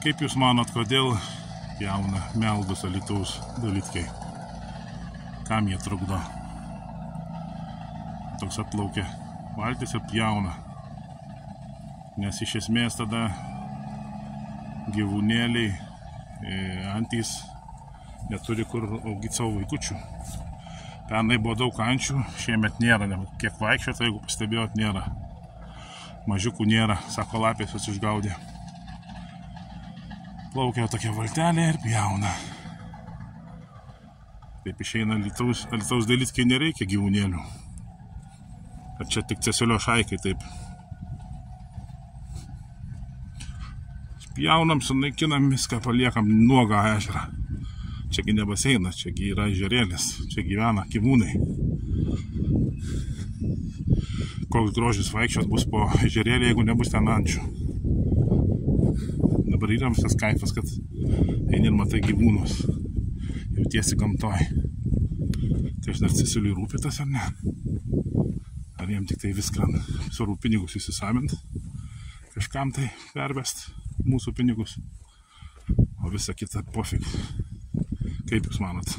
Kaip Jūs manot, kodėl jauna meldus alitaus dalytkiai? Kam jie trukdo? Toks atplaukia valtis ir pjauna. Nes iš esmės tada gyvūnėliai, e, antys neturi kur auginti savo vaikučių. Pernai buvo daug ančių, šiemet nėra, ne, kiek vaikščiota, jeigu pastebėjot, nėra. Mažiukų nėra, sako lapės jos išgaudė. Plaukia tokia valtelė ir pjauna. Taip išeina Lietuvos, Lietuvos dalytkai nereikia gyvūnėlių. Ar čia tik cesilio šaikai taip. Pjaunam, sunaikinam viską, paliekam nuogą ežerą. Čiagi ne baseinas, čiagi yra ežerėlis, čia gyvena gyvūnai. Koks grožis vaikščios bus po ežerėlį, jeigu nebus ten ančių. Dabar yra visas kaifas, kad eini ir matai gyvūnus. Jautiesi gamtoj. Tai aš dar Ceciliui rūpi tas ar ne? Ar jam tik tai viską svarbu pinigus įsisamint, kažkam tai pervest mūsų pinigus, o visa kita pofik. Kaip jūs manot?